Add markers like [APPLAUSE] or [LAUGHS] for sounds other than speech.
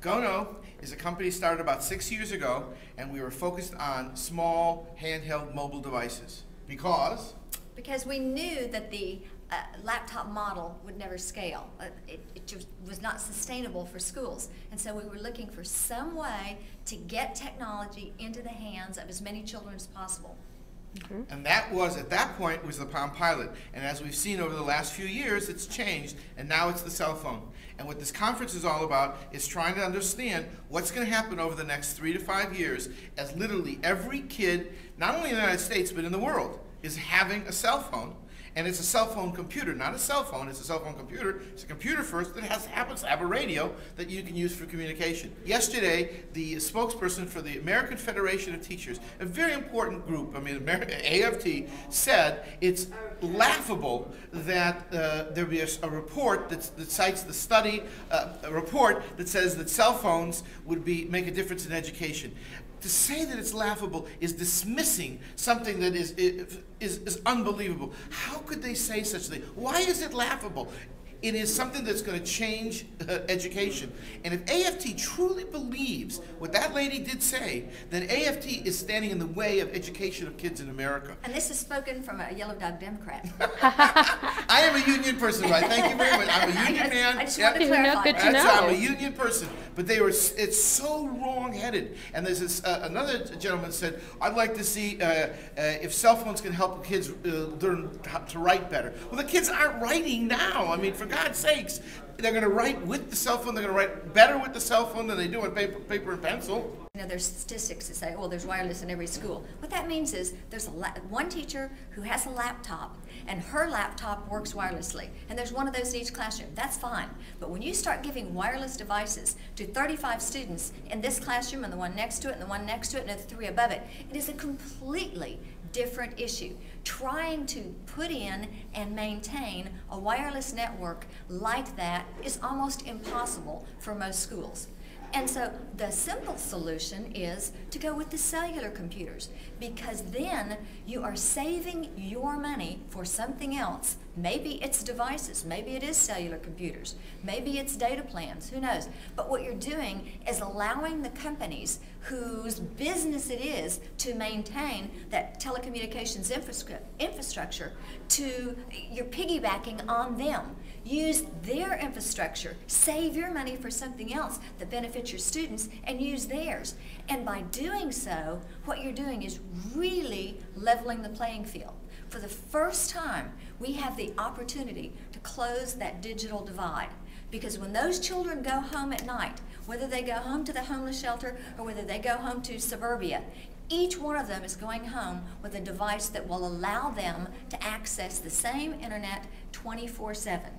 GoKnow is a company started about six years ago, and we were focused on small handheld mobile devices because Because we knew that the uh, laptop model would never scale. Uh, It, it just was not sustainable for schools. And so we were looking for some way to get technology into the hands of as many children as possible. Mm-hmm. And that was, at that point, was the Palm Pilot. And as we've seen over the last few years, it's changed, and now it's the cell phone. And what this conference is all about is trying to understand what's going to happen over the next three to five years as literally every kid, not only in the United States, but in the world, is having a cell phone. And it's a cell phone computer, not a cell phone, it's a cell phone computer. It's a computer first that has, happens to have a radio that you can use for communication. Yesterday, the spokesperson for the American Federation of Teachers, a very important group, I mean, [LAUGHS] AFT, said it's laughable that uh, there be a report that's, that cites the study, uh, a report that says that cell phones would be, make a difference in education. To say that it's laughable is dismissing something that is, is, is unbelievable. How could they say such a thing? Why is it laughable? It is something that's going to change uh, education. And if AFT truly believes what that lady did say, then AFT is standing in the way of education of kids in America. And this is spoken from a Yellow Dog Democrat. [LAUGHS] [LAUGHS] I am a union person, right? Thank you very much. I'm a union just- man. I just Yep. wanted to clarify. good to That's know. I'm a union person, but they were. It's so wrong-headed. And there's this uh, another gentleman said, "I'd like to see uh, uh, if cell phones can help kids uh, learn how to write better." Well, the kids aren't writing now. I mean, for God's sakes, they're going to write with the cell phone. They're going to write better with the cell phone than they do on paper, paper and pencil. You know, there's statistics that say, oh, there's wireless in every school. What that means is there's one teacher who has a laptop, and her laptop works wirelessly, and there's one of those in each classroom. That's fine. But when you start giving wireless devices to 35 students in this classroom, and the one next to it, and the one next to it, and the three above it, it is a completely different issue. Trying to put in and maintain a wireless network like that is almost impossible for most schools. And so the simple solution is to go with the cellular computers because then you are saving your money for something else. Maybe it's devices, maybe it is cellular computers, maybe it's data plans, who knows. But what you're doing is allowing the companies whose business it is to maintain that telecommunications infrastructure to, you're piggybacking on them. Use their infrastructure, save your money for something else that benefits your students, and use theirs. And by doing so, what you're doing is really leveling the playing field. For the first time, we have the opportunity to close that digital divide. Because when those children go home at night, whether they go home to the homeless shelter or whether they go home to suburbia, each one of them is going home with a device that will allow them to access the same internet 24 7.